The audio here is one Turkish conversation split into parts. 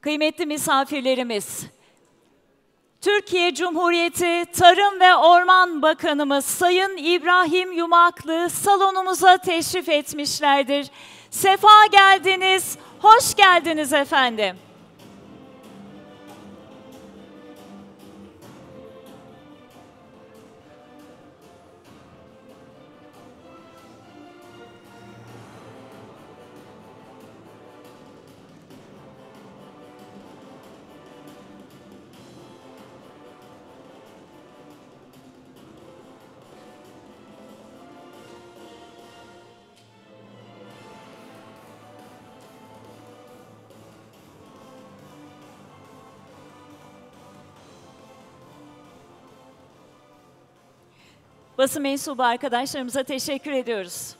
Kıymetli misafirlerimiz, Türkiye Cumhuriyeti Tarım ve Orman Bakanımız Sayın İbrahim Yumaklı salonumuza teşrif etmişlerdir. Sefa geldiniz, hoş geldiniz efendim. Basın mensubu arkadaşlarımıza teşekkür ediyoruz.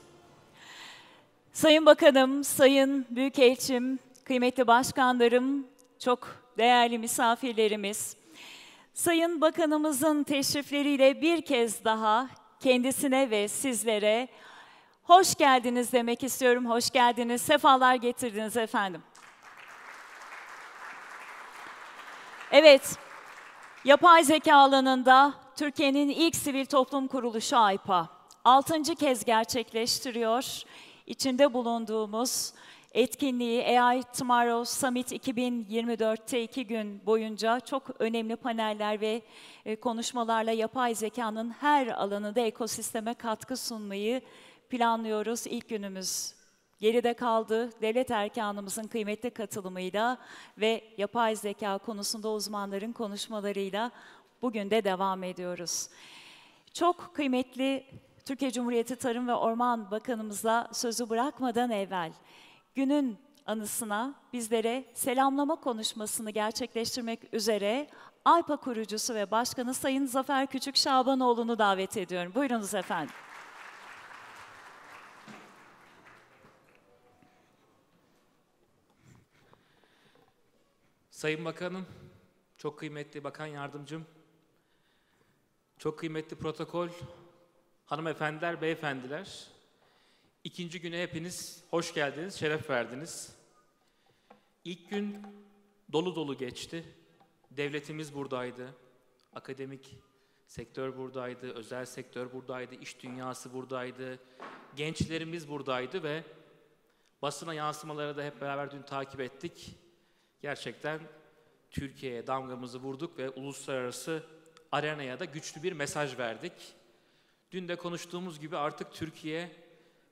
Sayın Bakanım, Sayın Büyükelçim, kıymetli başkanlarım, çok değerli misafirlerimiz. Sayın Bakanımızın teşrifleriyle bir kez daha kendisine ve sizlere hoş geldiniz demek istiyorum. Hoş geldiniz, sefalar getirdiniz efendim. Evet, yapay zeka alanında Türkiye'nin ilk sivil toplum kuruluşu AYPA. Altıncı kez gerçekleştiriyor. İçinde bulunduğumuz etkinliği AI Tomorrow Summit 2024'te iki gün boyunca çok önemli paneller ve e, konuşmalarla yapay zekanın her alanında ekosisteme katkı sunmayı planlıyoruz. İlk günümüz geride kaldı. Devlet erkanımızın kıymetli katılımıyla ve yapay zeka konusunda uzmanların konuşmalarıyla bugün de devam ediyoruz. Çok kıymetli Türkiye Cumhuriyeti Tarım ve Orman Bakanımıza sözü bırakmadan evvel günün anısına bizlere selamlama konuşmasını gerçekleştirmek üzere AYPA kurucusu ve başkanı Sayın Zafer Küçük Şabanoğlu'nu davet ediyorum. Buyurunuz efendim. Sayın Bakanım, çok kıymetli Bakan Yardımcım, çok kıymetli protokol, hanımefendiler, beyefendiler. İkinci güne hepiniz hoş geldiniz, şeref verdiniz. İlk gün dolu dolu geçti. Devletimiz buradaydı, akademik sektör buradaydı, özel sektör buradaydı, iş dünyası buradaydı, gençlerimiz buradaydı ve basına yansımaları da hep beraber dün takip ettik. Gerçekten Türkiye'ye damgamızı vurduk ve uluslararası arenaya da güçlü bir mesaj verdik. Dün de konuştuğumuz gibi artık Türkiye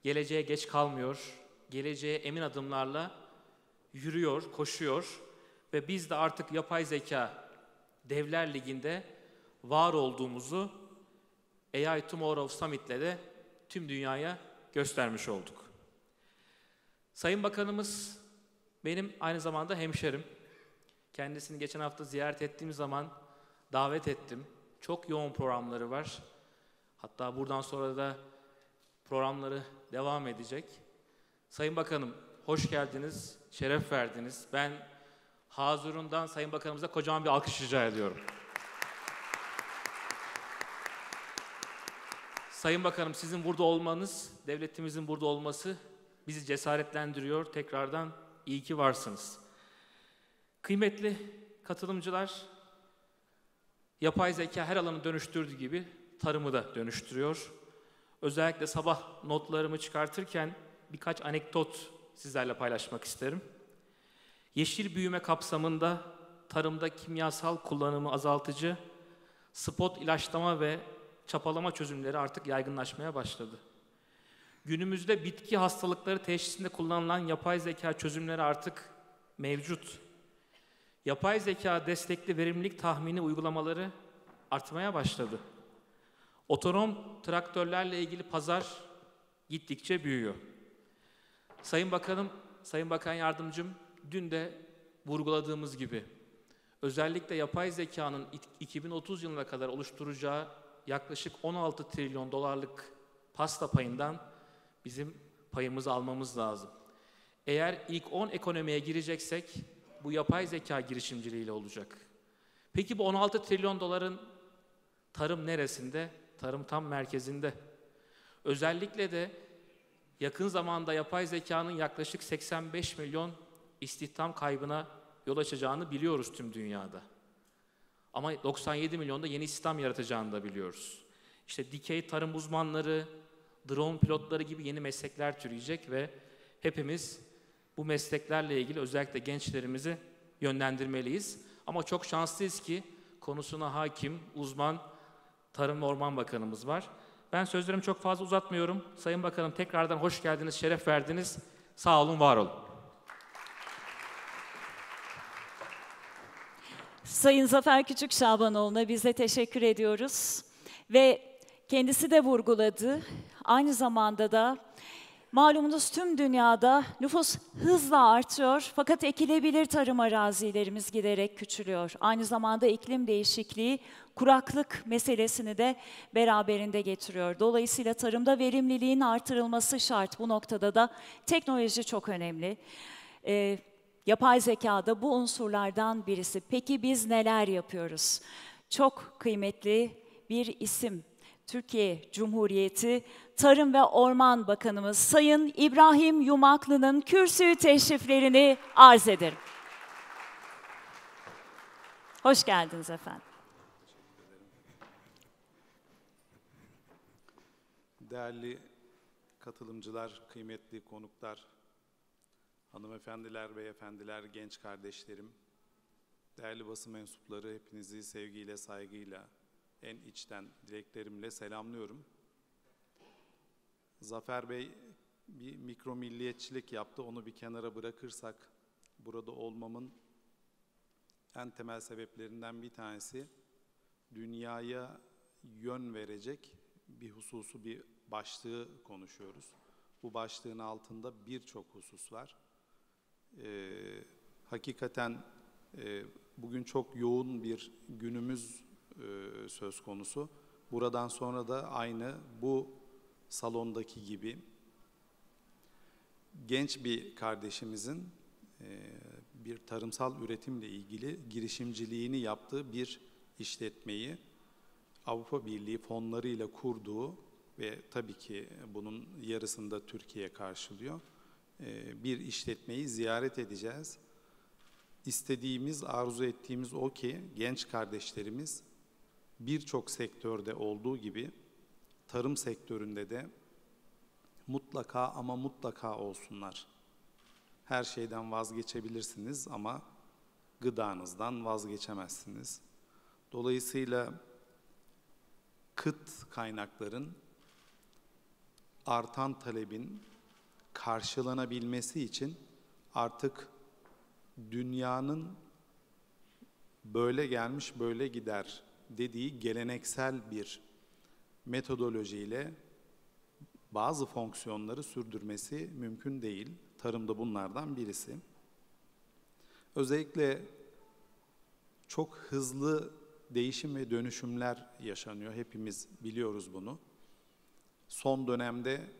geleceğe geç kalmıyor. Geleceğe emin adımlarla yürüyor, koşuyor ve biz de artık yapay zeka Devler Ligi'nde var olduğumuzu AI Tomorrow Summit'le de tüm dünyaya göstermiş olduk. Sayın Bakanımız benim aynı zamanda hemşerim. Kendisini geçen hafta ziyaret ettiğim zaman davet ettim. Çok yoğun programları var. Hatta buradan sonra da programları devam edecek. Sayın Bakanım, hoş geldiniz, şeref verdiniz. Ben Hazurun'dan Sayın Bakanımıza kocaman bir alkış rica ediyorum. Sayın Bakanım sizin burada olmanız, devletimizin burada olması bizi cesaretlendiriyor. Tekrardan iyi ki varsınız. Kıymetli katılımcılar, yapay zeka her alanı dönüştürdüğü gibi tarımı da dönüştürüyor. Özellikle sabah notlarımı çıkartırken birkaç anekdot sizlerle paylaşmak isterim. Yeşil büyüme kapsamında tarımda kimyasal kullanımı azaltıcı spot ilaçlama ve çapalama çözümleri artık yaygınlaşmaya başladı. Günümüzde bitki hastalıkları teşhisinde kullanılan yapay zeka çözümleri artık mevcut. Yapay zeka destekli verimlilik tahmini uygulamaları artmaya başladı. Otonom traktörlerle ilgili pazar gittikçe büyüyor. Sayın Bakanım, Sayın Bakan Yardımcım, dün de vurguladığımız gibi özellikle yapay zekanın 2030 yılına kadar oluşturacağı yaklaşık 16 trilyon dolarlık pasta payından bizim payımızı almamız lazım. Eğer ilk 10 ekonomiye gireceksek bu yapay zeka girişimciliğiyle olacak. Peki bu 16 trilyon doların tarım neresinde? Tarım tam merkezinde. Özellikle de yakın zamanda yapay zekanın yaklaşık 85 milyon istihdam kaybına yol açacağını biliyoruz tüm dünyada. Ama 97 milyonda yeni istihdam yaratacağını da biliyoruz. İşte dikey tarım uzmanları, drone pilotları gibi yeni meslekler türeyecek ve hepimiz bu mesleklerle ilgili özellikle gençlerimizi yönlendirmeliyiz. Ama çok şanslıyız ki konusuna hakim, uzman Tarım ve Orman Bakanımız var. Ben sözlerimi çok fazla uzatmıyorum. Sayın Bakanım tekrardan hoş geldiniz, şeref verdiniz. Sağ olun, var olun. Sayın Zafer Küçük Şabanoğlu'na biz de teşekkür ediyoruz. Ve kendisi de vurguladı. Aynı zamanda da malumunuz tüm dünyada nüfus hızla artıyor fakat ekilebilir tarım arazilerimiz giderek küçülüyor. Aynı zamanda iklim değişikliği kuraklık meselesini de beraberinde getiriyor. Dolayısıyla tarımda verimliliğin artırılması şart. Bu noktada da teknoloji çok önemli. Ee, Yapay zeka da bu unsurlardan birisi. Peki biz neler yapıyoruz? Çok kıymetli bir isim. Türkiye Cumhuriyeti Tarım ve Orman Bakanımız Sayın İbrahim Yumaklı'nın kürsü teşriflerini arz ederim. Hoş geldiniz efendim. Değerli katılımcılar, kıymetli konuklar, Hanımefendiler, beyefendiler, genç kardeşlerim, değerli basın mensupları hepinizi sevgiyle, saygıyla, en içten dileklerimle selamlıyorum. Zafer Bey bir mikro milliyetçilik yaptı. Onu bir kenara bırakırsak burada olmamın en temel sebeplerinden bir tanesi dünyaya yön verecek bir hususu, bir başlığı konuşuyoruz. Bu başlığın altında birçok husus var. E, hakikaten e, bugün çok yoğun bir günümüz e, söz konusu. Buradan sonra da aynı bu salondaki gibi genç bir kardeşimizin e, bir tarımsal üretimle ilgili girişimciliğini yaptığı bir işletmeyi Avrupa Birliği fonlarıyla kurduğu ve tabii ki bunun yarısını da Türkiye karşılıyor e, bir işletmeyi ziyaret edeceğiz. İstediğimiz, arzu ettiğimiz o ki genç kardeşlerimiz birçok sektörde olduğu gibi tarım sektöründe de mutlaka ama mutlaka olsunlar. Her şeyden vazgeçebilirsiniz ama gıdanızdan vazgeçemezsiniz. Dolayısıyla kıt kaynakların artan talebin karşılanabilmesi için artık dünyanın böyle gelmiş böyle gider dediği geleneksel bir metodolojiyle bazı fonksiyonları sürdürmesi mümkün değil. Tarımda bunlardan birisi. Özellikle çok hızlı değişim ve dönüşümler yaşanıyor. Hepimiz biliyoruz bunu. Son dönemde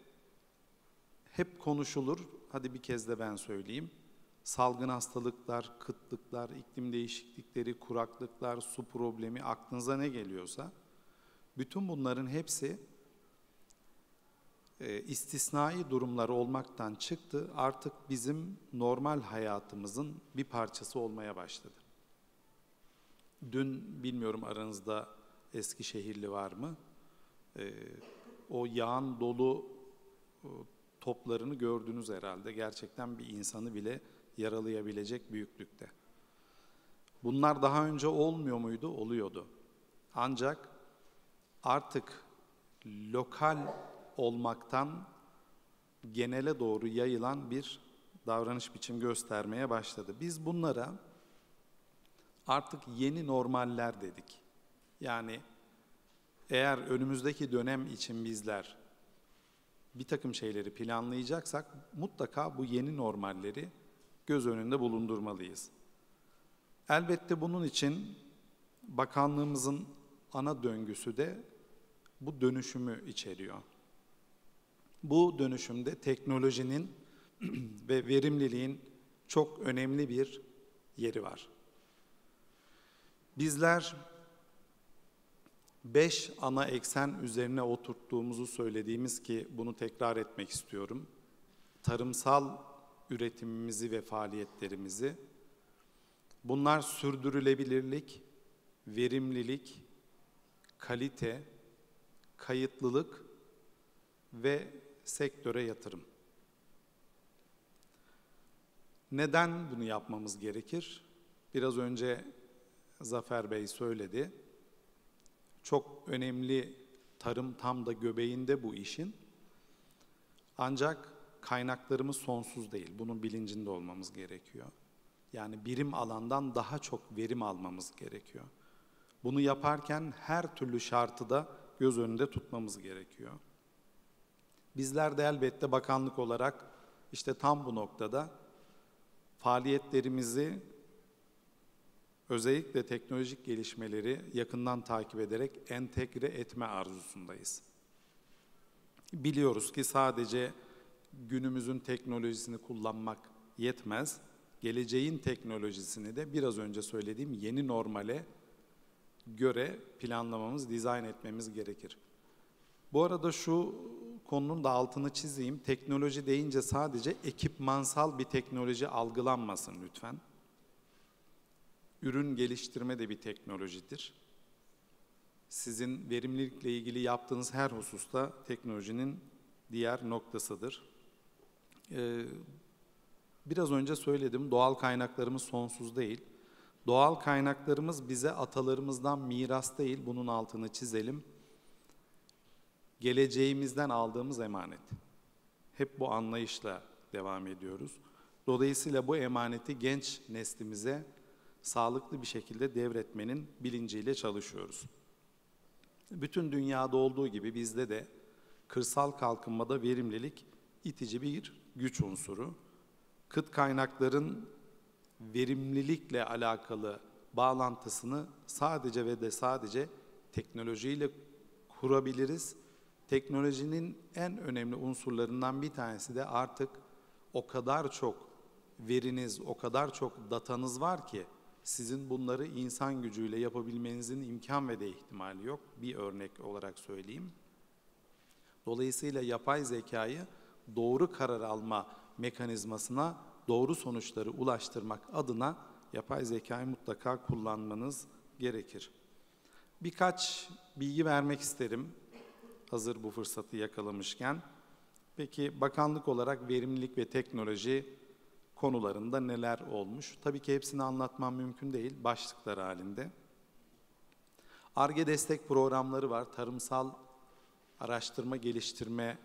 hep konuşulur. Hadi bir kez de ben söyleyeyim. Salgın hastalıklar, kıtlıklar, iklim değişiklikleri, kuraklıklar, su problemi aklınıza ne geliyorsa bütün bunların hepsi e, istisnai durumlar olmaktan çıktı. Artık bizim normal hayatımızın bir parçası olmaya başladı. Dün bilmiyorum aranızda Eskişehirli var mı? E, o yağan dolu toplarını gördünüz herhalde. Gerçekten bir insanı bile yaralayabilecek büyüklükte. Bunlar daha önce olmuyor muydu? Oluyordu. Ancak artık lokal olmaktan genele doğru yayılan bir davranış biçim göstermeye başladı. Biz bunlara artık yeni normaller dedik. Yani eğer önümüzdeki dönem için bizler bir takım şeyleri planlayacaksak mutlaka bu yeni normalleri göz önünde bulundurmalıyız. Elbette bunun için bakanlığımızın ana döngüsü de bu dönüşümü içeriyor. Bu dönüşümde teknolojinin ve verimliliğin çok önemli bir yeri var. Bizler beş ana eksen üzerine oturttuğumuzu söylediğimiz ki bunu tekrar etmek istiyorum. Tarımsal üretimimizi ve faaliyetlerimizi Bunlar sürdürülebilirlik, verimlilik, kalite, kayıtlılık ve sektöre yatırım. Neden bunu yapmamız gerekir? Biraz önce Zafer Bey söyledi. Çok önemli tarım tam da göbeğinde bu işin. Ancak kaynaklarımız sonsuz değil. Bunun bilincinde olmamız gerekiyor. Yani birim alandan daha çok verim almamız gerekiyor. Bunu yaparken her türlü şartı da göz önünde tutmamız gerekiyor. Bizler de elbette bakanlık olarak işte tam bu noktada faaliyetlerimizi özellikle teknolojik gelişmeleri yakından takip ederek entegre etme arzusundayız. Biliyoruz ki sadece günümüzün teknolojisini kullanmak yetmez. Geleceğin teknolojisini de biraz önce söylediğim yeni normale göre planlamamız, dizayn etmemiz gerekir. Bu arada şu konunun da altını çizeyim. Teknoloji deyince sadece ekipmansal bir teknoloji algılanmasın lütfen. Ürün geliştirme de bir teknolojidir. Sizin verimlilikle ilgili yaptığınız her hususta teknolojinin diğer noktasıdır. Ee, biraz önce söyledim, doğal kaynaklarımız sonsuz değil. Doğal kaynaklarımız bize atalarımızdan miras değil, bunun altını çizelim. Geleceğimizden aldığımız emanet. Hep bu anlayışla devam ediyoruz. Dolayısıyla bu emaneti genç neslimize sağlıklı bir şekilde devretmenin bilinciyle çalışıyoruz. Bütün dünyada olduğu gibi bizde de kırsal kalkınmada verimlilik itici bir güç unsuru. Kıt kaynakların verimlilikle alakalı bağlantısını sadece ve de sadece teknolojiyle kurabiliriz. Teknolojinin en önemli unsurlarından bir tanesi de artık o kadar çok veriniz, o kadar çok datanız var ki sizin bunları insan gücüyle yapabilmenizin imkan ve de ihtimali yok. Bir örnek olarak söyleyeyim. Dolayısıyla yapay zekayı doğru karar alma mekanizmasına doğru sonuçları ulaştırmak adına yapay zekayı mutlaka kullanmanız gerekir. Birkaç bilgi vermek isterim hazır bu fırsatı yakalamışken. Peki bakanlık olarak verimlilik ve teknoloji konularında neler olmuş? Tabii ki hepsini anlatmam mümkün değil, başlıklar halinde. ARGE destek programları var, tarımsal araştırma geliştirme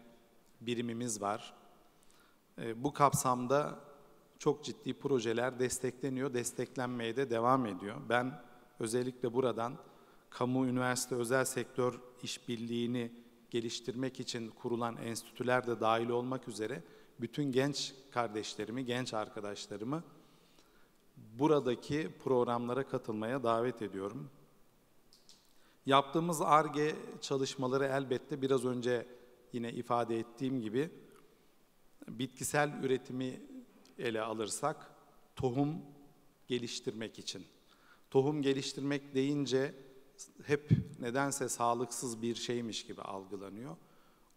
birimimiz var. E, bu kapsamda çok ciddi projeler destekleniyor, desteklenmeye de devam ediyor. Ben özellikle buradan kamu, üniversite, özel sektör işbirliğini geliştirmek için kurulan enstitüler de dahil olmak üzere bütün genç kardeşlerimi, genç arkadaşlarımı buradaki programlara katılmaya davet ediyorum. Yaptığımız ARGE çalışmaları elbette biraz önce yine ifade ettiğim gibi bitkisel üretimi ele alırsak tohum geliştirmek için. Tohum geliştirmek deyince hep nedense sağlıksız bir şeymiş gibi algılanıyor.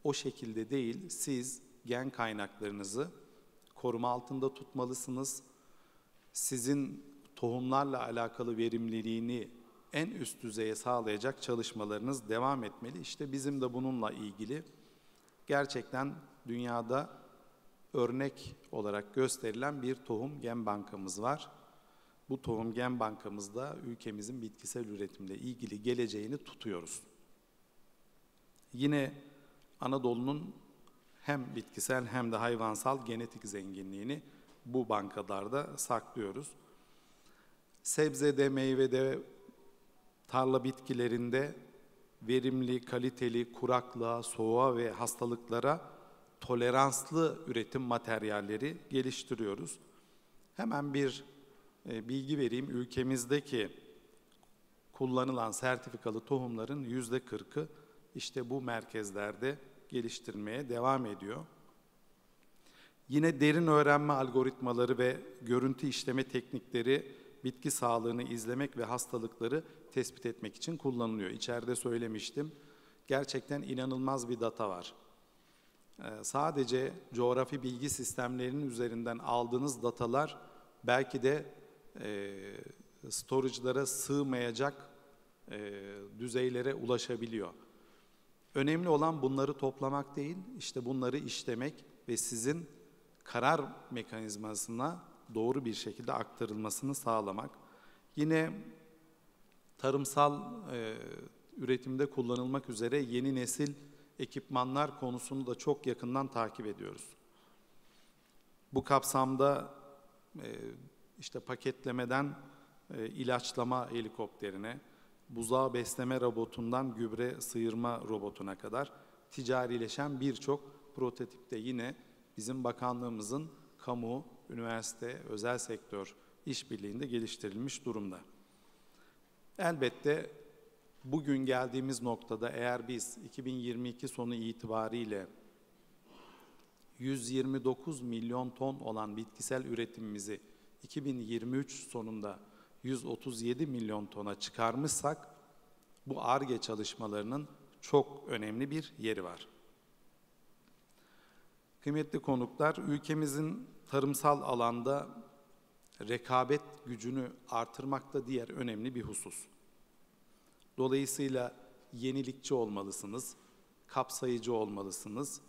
O şekilde değil, siz gen kaynaklarınızı koruma altında tutmalısınız. Sizin tohumlarla alakalı verimliliğini en üst düzeye sağlayacak çalışmalarınız devam etmeli. İşte bizim de bununla ilgili gerçekten dünyada örnek olarak gösterilen bir tohum gen bankamız var. Bu tohum gen bankamızda ülkemizin bitkisel üretimle ilgili geleceğini tutuyoruz. Yine Anadolu'nun hem bitkisel hem de hayvansal genetik zenginliğini bu bankalarda saklıyoruz. Sebzede, meyvede, tarla bitkilerinde verimli, kaliteli, kuraklığa, soğuğa ve hastalıklara toleranslı üretim materyalleri geliştiriyoruz. Hemen bir e, bilgi vereyim. Ülkemizdeki kullanılan sertifikalı tohumların yüzde kırkı işte bu merkezlerde geliştirmeye devam ediyor. Yine derin öğrenme algoritmaları ve görüntü işleme teknikleri bitki sağlığını izlemek ve hastalıkları tespit etmek için kullanılıyor. İçeride söylemiştim. Gerçekten inanılmaz bir data var. Ee, sadece coğrafi bilgi sistemlerinin üzerinden aldığınız datalar belki de e, storage'lara sığmayacak e, düzeylere ulaşabiliyor. Önemli olan bunları toplamak değil, işte bunları işlemek ve sizin karar mekanizmasına doğru bir şekilde aktarılmasını sağlamak. Yine tarımsal e, üretimde kullanılmak üzere yeni nesil ekipmanlar konusunu da çok yakından takip ediyoruz. Bu kapsamda e, işte paketlemeden e, ilaçlama helikopterine, buzağı besleme robotundan gübre sıyırma robotuna kadar ticarileşen birçok prototipte yine bizim bakanlığımızın kamu, üniversite, özel sektör işbirliğinde geliştirilmiş durumda. Elbette bugün geldiğimiz noktada eğer biz 2022 sonu itibariyle 129 milyon ton olan bitkisel üretimimizi 2023 sonunda 137 milyon tona çıkarmışsak bu ARGE çalışmalarının çok önemli bir yeri var. Kıymetli konuklar, ülkemizin tarımsal alanda rekabet gücünü artırmakta diğer önemli bir husus. Dolayısıyla yenilikçi olmalısınız, kapsayıcı olmalısınız,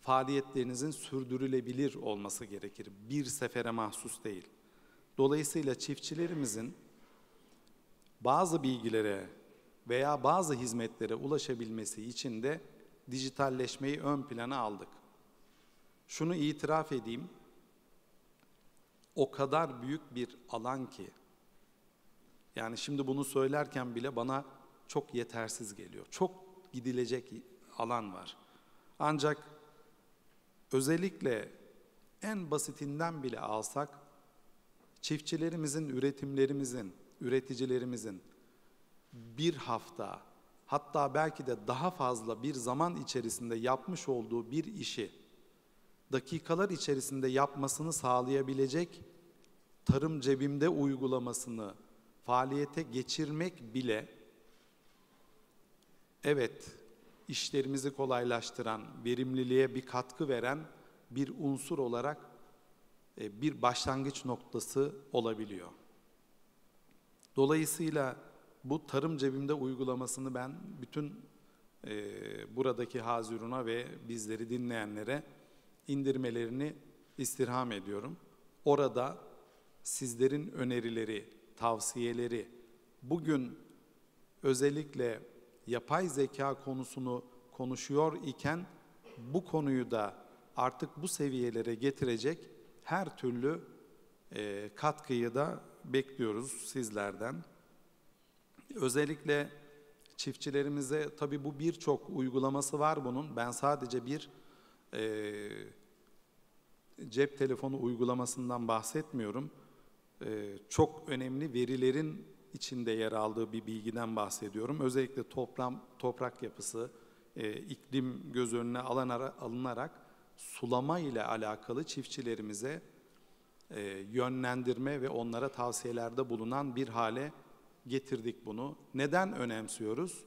faaliyetlerinizin sürdürülebilir olması gerekir. Bir sefere mahsus değil. Dolayısıyla çiftçilerimizin bazı bilgilere veya bazı hizmetlere ulaşabilmesi için de dijitalleşmeyi ön plana aldık. Şunu itiraf edeyim, o kadar büyük bir alan ki, yani şimdi bunu söylerken bile bana çok yetersiz geliyor. Çok gidilecek alan var. Ancak özellikle en basitinden bile alsak, çiftçilerimizin, üretimlerimizin, üreticilerimizin bir hafta, hatta belki de daha fazla bir zaman içerisinde yapmış olduğu bir işi dakikalar içerisinde yapmasını sağlayabilecek tarım cebimde uygulamasını faaliyete geçirmek bile evet işlerimizi kolaylaştıran, verimliliğe bir katkı veren bir unsur olarak e, bir başlangıç noktası olabiliyor. Dolayısıyla bu tarım cebimde uygulamasını ben bütün e, buradaki Hazirun'a ve bizleri dinleyenlere indirmelerini istirham ediyorum. Orada sizlerin önerileri, tavsiyeleri, bugün özellikle yapay zeka konusunu konuşuyor iken bu konuyu da artık bu seviyelere getirecek her türlü e, katkıyı da bekliyoruz sizlerden. Özellikle çiftçilerimize tabii bu birçok uygulaması var bunun. Ben sadece bir e, cep telefonu uygulamasından bahsetmiyorum. E, çok önemli verilerin içinde yer aldığı bir bilgiden bahsediyorum. Özellikle toplam, toprak yapısı, e, iklim göz önüne alınarak, alınarak sulama ile alakalı çiftçilerimize e, yönlendirme ve onlara tavsiyelerde bulunan bir hale getirdik bunu. Neden önemsiyoruz?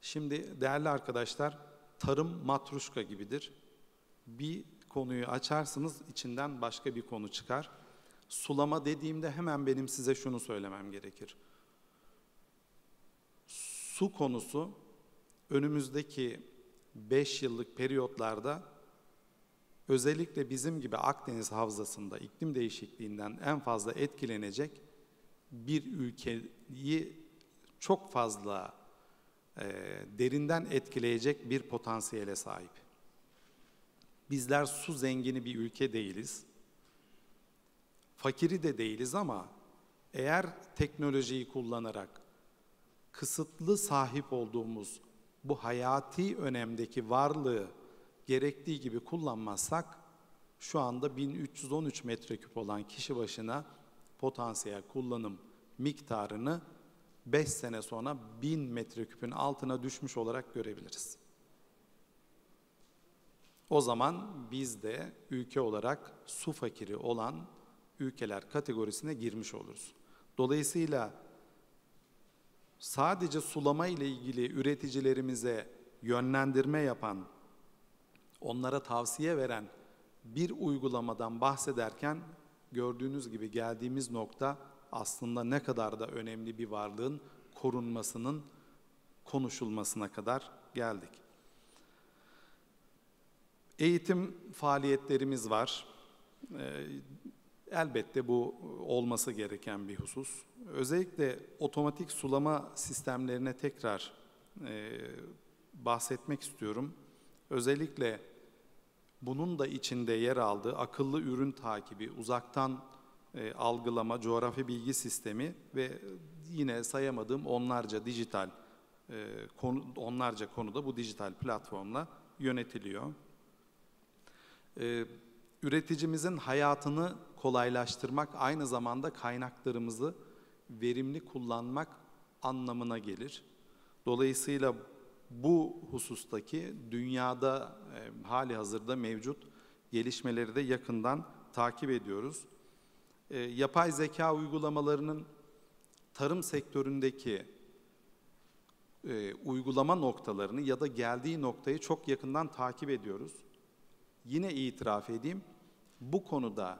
Şimdi değerli arkadaşlar, tarım matruşka gibidir. Bir konuyu açarsınız, içinden başka bir konu çıkar. Sulama dediğimde hemen benim size şunu söylemem gerekir. Su konusu önümüzdeki 5 yıllık periyotlarda özellikle bizim gibi Akdeniz havzasında iklim değişikliğinden en fazla etkilenecek bir ülkeyi çok fazla e, derinden etkileyecek bir potansiyele sahip. Bizler su zengini bir ülke değiliz. Fakiri de değiliz ama eğer teknolojiyi kullanarak kısıtlı sahip olduğumuz bu hayati önemdeki varlığı gerektiği gibi kullanmazsak şu anda 1313 metreküp olan kişi başına potansiyel kullanım miktarını 5 sene sonra 1000 metreküpün altına düşmüş olarak görebiliriz. O zaman biz de ülke olarak su fakiri olan ülkeler kategorisine girmiş oluruz. Dolayısıyla sadece sulama ile ilgili üreticilerimize yönlendirme yapan, onlara tavsiye veren bir uygulamadan bahsederken gördüğünüz gibi geldiğimiz nokta aslında ne kadar da önemli bir varlığın korunmasının konuşulmasına kadar geldik. Eğitim faaliyetlerimiz var. Ee, elbette bu olması gereken bir husus. Özellikle otomatik sulama sistemlerine tekrar e, bahsetmek istiyorum. Özellikle bunun da içinde yer aldığı akıllı ürün takibi, uzaktan e, algılama, coğrafi bilgi sistemi ve yine sayamadığım onlarca dijital e, konu, onlarca konuda bu dijital platformla yönetiliyor. E, üreticimizin hayatını kolaylaştırmak aynı zamanda kaynaklarımızı verimli kullanmak anlamına gelir. Dolayısıyla bu husustaki dünyada e, hali hazırda mevcut gelişmeleri de yakından takip ediyoruz. E, yapay zeka uygulamalarının tarım sektöründeki e, uygulama noktalarını ya da geldiği noktayı çok yakından takip ediyoruz. Yine itiraf edeyim, bu konuda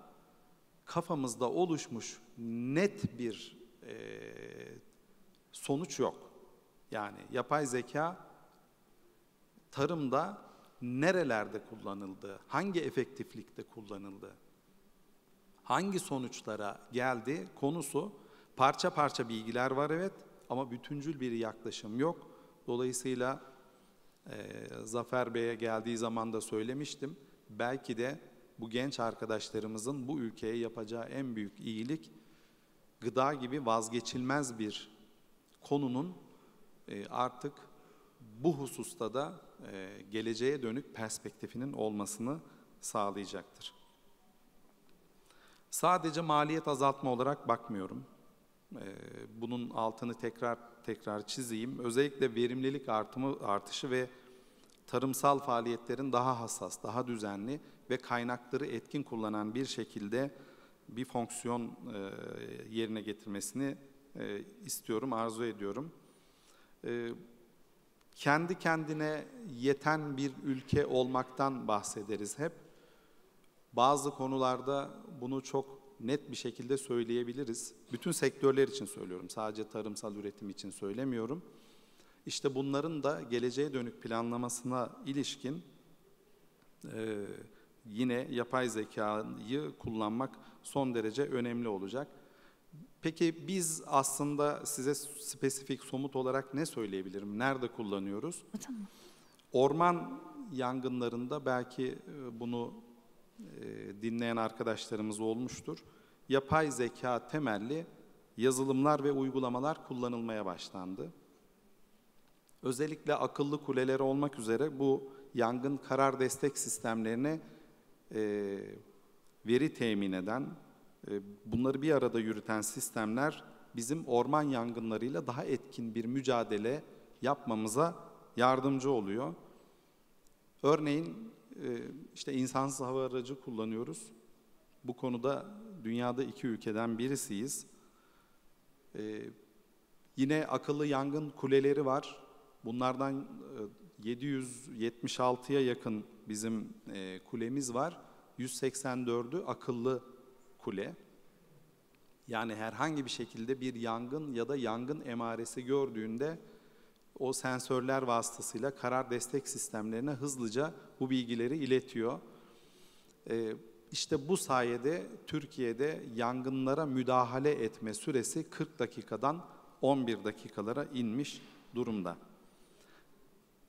kafamızda oluşmuş net bir e, sonuç yok. Yani yapay zeka tarımda nerelerde kullanıldı, hangi efektiflikte kullanıldı, hangi sonuçlara geldi konusu parça parça bilgiler var evet ama bütüncül bir yaklaşım yok. Dolayısıyla e, Zafer Bey'e geldiği zaman da söylemiştim. Belki de bu genç arkadaşlarımızın bu ülkeye yapacağı en büyük iyilik gıda gibi vazgeçilmez bir konunun e, artık bu hususta da e, geleceğe dönük perspektifinin olmasını sağlayacaktır. Sadece maliyet azaltma olarak bakmıyorum. E, bunun altını tekrar tekrar çizeyim. Özellikle verimlilik artımı artışı ve tarımsal faaliyetlerin daha hassas, daha düzenli ve kaynakları etkin kullanan bir şekilde bir fonksiyon e, yerine getirmesini e, istiyorum, arzu ediyorum. E, kendi kendine yeten bir ülke olmaktan bahsederiz hep. Bazı konularda bunu çok net bir şekilde söyleyebiliriz. Bütün sektörler için söylüyorum, sadece tarımsal üretim için söylemiyorum. İşte bunların da geleceğe dönük planlamasına ilişkin e, yine yapay zekayı kullanmak son derece önemli olacak. Peki biz aslında size spesifik, somut olarak ne söyleyebilirim? Nerede kullanıyoruz? Tamam. Orman yangınlarında belki e, bunu dinleyen arkadaşlarımız olmuştur. Yapay zeka temelli yazılımlar ve uygulamalar kullanılmaya başlandı. Özellikle akıllı kuleler olmak üzere bu yangın karar destek sistemlerine e, veri temin eden, e, bunları bir arada yürüten sistemler bizim orman yangınlarıyla daha etkin bir mücadele yapmamıza yardımcı oluyor. Örneğin işte insansız hava aracı kullanıyoruz. Bu konuda dünyada iki ülkeden birisiyiz. E, yine akıllı yangın kuleleri var. Bunlardan 776'ya yakın bizim kulemiz var. 184'ü akıllı kule. Yani herhangi bir şekilde bir yangın ya da yangın emaresi gördüğünde o sensörler vasıtasıyla karar destek sistemlerine hızlıca bu bilgileri iletiyor. Ee, işte bu sayede Türkiye'de yangınlara müdahale etme süresi 40 dakikadan 11 dakikalara inmiş durumda.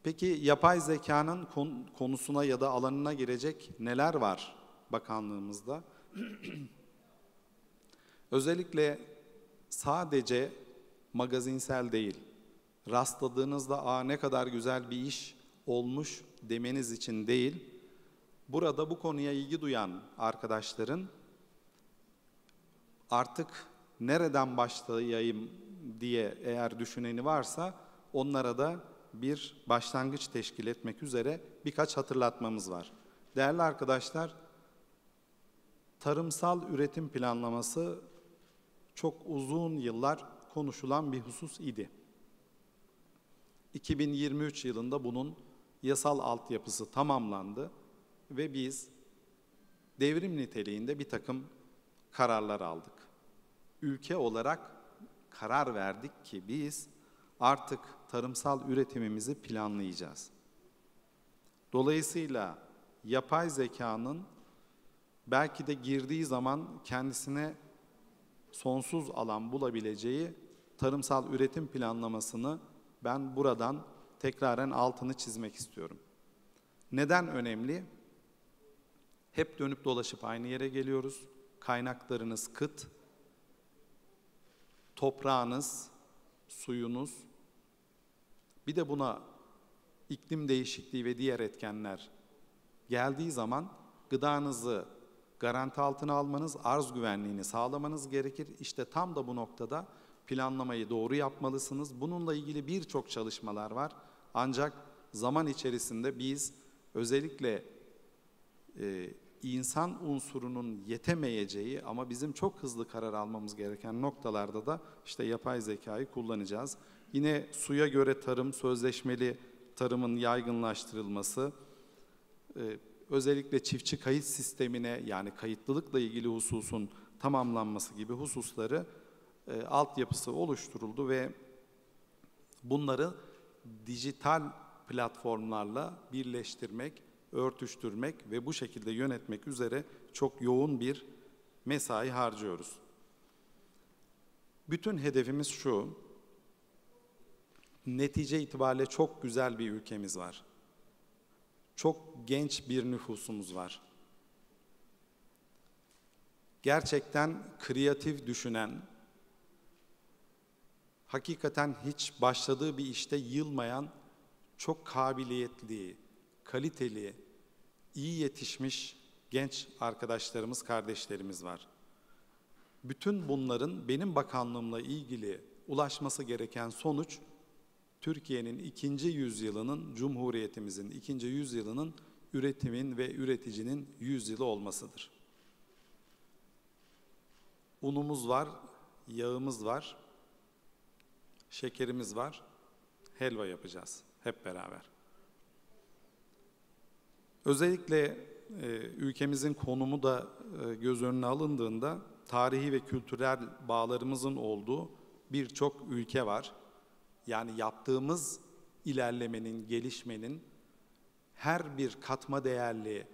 Peki yapay zekanın konusuna ya da alanına girecek neler var bakanlığımızda? Özellikle sadece magazinsel değil, rastladığınızda aa ne kadar güzel bir iş olmuş demeniz için değil, burada bu konuya ilgi duyan arkadaşların artık nereden başlayayım diye eğer düşüneni varsa onlara da bir başlangıç teşkil etmek üzere birkaç hatırlatmamız var. Değerli arkadaşlar, tarımsal üretim planlaması çok uzun yıllar konuşulan bir husus idi. 2023 yılında bunun yasal altyapısı tamamlandı ve biz devrim niteliğinde bir takım kararlar aldık. Ülke olarak karar verdik ki biz artık tarımsal üretimimizi planlayacağız. Dolayısıyla yapay zekanın belki de girdiği zaman kendisine sonsuz alan bulabileceği tarımsal üretim planlamasını ben buradan tekraren altını çizmek istiyorum. Neden önemli? Hep dönüp dolaşıp aynı yere geliyoruz. Kaynaklarınız kıt, toprağınız, suyunuz, bir de buna iklim değişikliği ve diğer etkenler geldiği zaman gıdanızı garanti altına almanız, arz güvenliğini sağlamanız gerekir. İşte tam da bu noktada planlamayı doğru yapmalısınız. Bununla ilgili birçok çalışmalar var. Ancak zaman içerisinde biz özellikle e, insan unsurunun yetemeyeceği ama bizim çok hızlı karar almamız gereken noktalarda da işte yapay zekayı kullanacağız. Yine suya göre tarım, sözleşmeli tarımın yaygınlaştırılması, e, özellikle çiftçi kayıt sistemine yani kayıtlılıkla ilgili hususun tamamlanması gibi hususları e, altyapısı oluşturuldu ve bunları dijital platformlarla birleştirmek, örtüştürmek ve bu şekilde yönetmek üzere çok yoğun bir mesai harcıyoruz. Bütün hedefimiz şu, netice itibariyle çok güzel bir ülkemiz var. Çok genç bir nüfusumuz var. Gerçekten kreatif düşünen, hakikaten hiç başladığı bir işte yılmayan, çok kabiliyetli, kaliteli, iyi yetişmiş genç arkadaşlarımız, kardeşlerimiz var. Bütün bunların benim bakanlığımla ilgili ulaşması gereken sonuç Türkiye'nin ikinci yüzyılının, Cumhuriyetimizin ikinci yüzyılının üretimin ve üreticinin yüzyılı olmasıdır. Unumuz var, yağımız var, şekerimiz var, helva yapacağız hep beraber. Özellikle e, ülkemizin konumu da e, göz önüne alındığında tarihi ve kültürel bağlarımızın olduğu birçok ülke var. Yani yaptığımız ilerlemenin, gelişmenin her bir katma değerli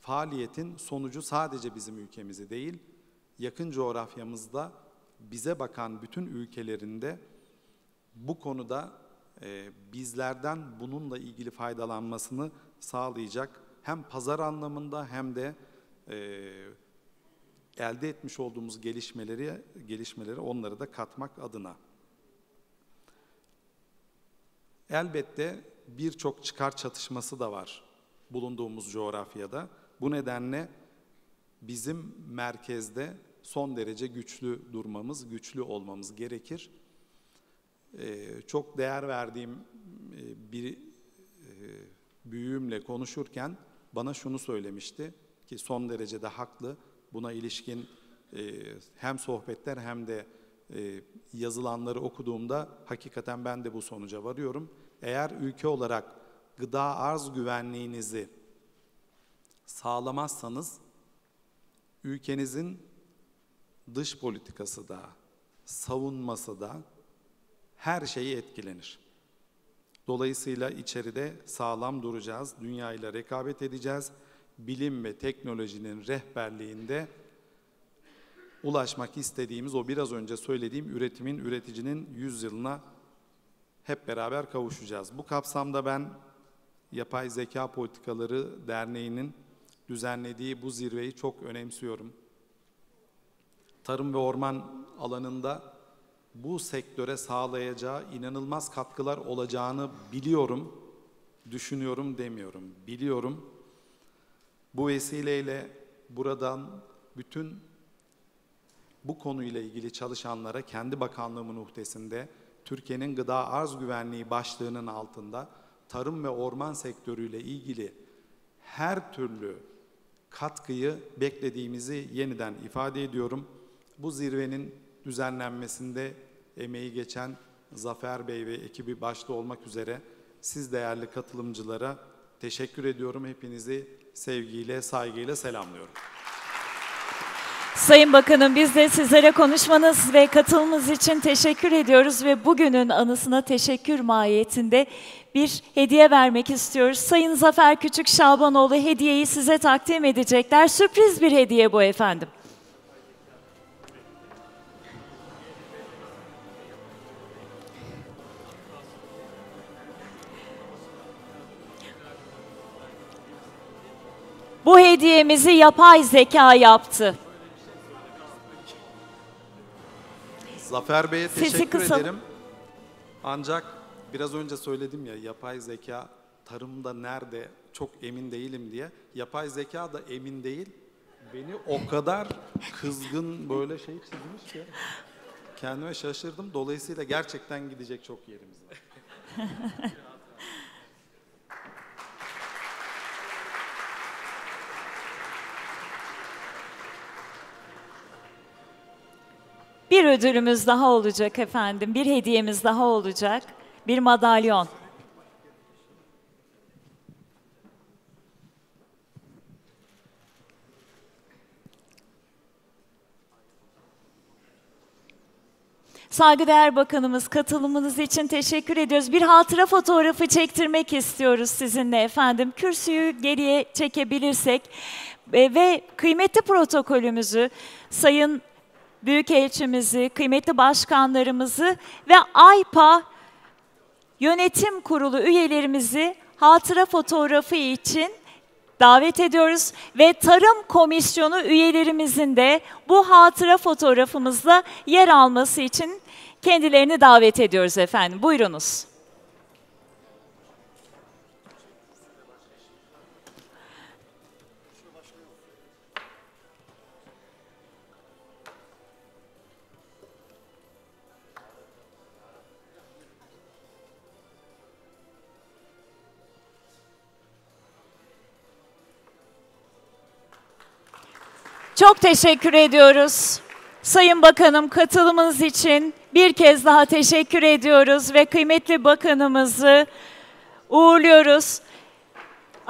faaliyetin sonucu sadece bizim ülkemizi değil, yakın coğrafyamızda bize bakan bütün ülkelerinde bu konuda e, bizlerden bununla ilgili faydalanmasını sağlayacak hem pazar anlamında hem de e, elde etmiş olduğumuz gelişmeleri gelişmeleri onları da katmak adına. Elbette birçok çıkar çatışması da var bulunduğumuz coğrafyada. Bu nedenle bizim merkezde son derece güçlü durmamız, güçlü olmamız gerekir. Ee, çok değer verdiğim e, bir e, büyüğümle konuşurken bana şunu söylemişti ki son derece de haklı. Buna ilişkin e, hem sohbetler hem de e, yazılanları okuduğumda hakikaten ben de bu sonuca varıyorum. Eğer ülke olarak gıda arz güvenliğinizi sağlamazsanız ülkenizin dış politikası da, savunması da her şeyi etkilenir. Dolayısıyla içeride sağlam duracağız, dünyayla rekabet edeceğiz. Bilim ve teknolojinin rehberliğinde ulaşmak istediğimiz o biraz önce söylediğim üretimin, üreticinin yüzyılına hep beraber kavuşacağız. Bu kapsamda ben Yapay Zeka Politikaları Derneği'nin düzenlediği bu zirveyi çok önemsiyorum. Tarım ve orman alanında bu sektöre sağlayacağı inanılmaz katkılar olacağını biliyorum, düşünüyorum demiyorum. Biliyorum. Bu vesileyle buradan bütün bu konuyla ilgili çalışanlara kendi bakanlığımın uhdesinde Türkiye'nin gıda arz güvenliği başlığının altında tarım ve orman sektörüyle ilgili her türlü katkıyı beklediğimizi yeniden ifade ediyorum. Bu zirvenin düzenlenmesinde emeği geçen Zafer Bey ve ekibi başta olmak üzere siz değerli katılımcılara teşekkür ediyorum. Hepinizi sevgiyle, saygıyla selamlıyorum. Sayın Bakanım biz de sizlere konuşmanız ve katılımınız için teşekkür ediyoruz ve bugünün anısına teşekkür mahiyetinde bir hediye vermek istiyoruz. Sayın Zafer Küçük Şabanoğlu hediyeyi size takdim edecekler. Sürpriz bir hediye bu efendim. Bu hediyemizi yapay zeka yaptı. Zafer Bey'e Sesi teşekkür kısalım. ederim. Ancak biraz önce söyledim ya yapay zeka tarımda nerede çok emin değilim diye. Yapay zeka da emin değil. Beni o kadar kızgın böyle şey çizmiş ki kendime şaşırdım. Dolayısıyla gerçekten gidecek çok yerimiz var. Bir ödülümüz daha olacak efendim. Bir hediyemiz daha olacak. Bir madalyon. Saygıdeğer Bakanımız katılımınız için teşekkür ediyoruz. Bir hatıra fotoğrafı çektirmek istiyoruz sizinle efendim. Kürsüyü geriye çekebilirsek E, ve kıymetli protokolümüzü Sayın Büyükelçimizi, kıymetli başkanlarımızı ve AYPA Yönetim Kurulu üyelerimizi hatıra fotoğrafı için davet ediyoruz ve Tarım Komisyonu üyelerimizin de bu hatıra fotoğrafımızda yer alması için kendilerini davet ediyoruz efendim. Buyurunuz. Çok teşekkür ediyoruz. Sayın Bakanım katılımınız için bir kez daha teşekkür ediyoruz ve kıymetli bakanımızı uğurluyoruz.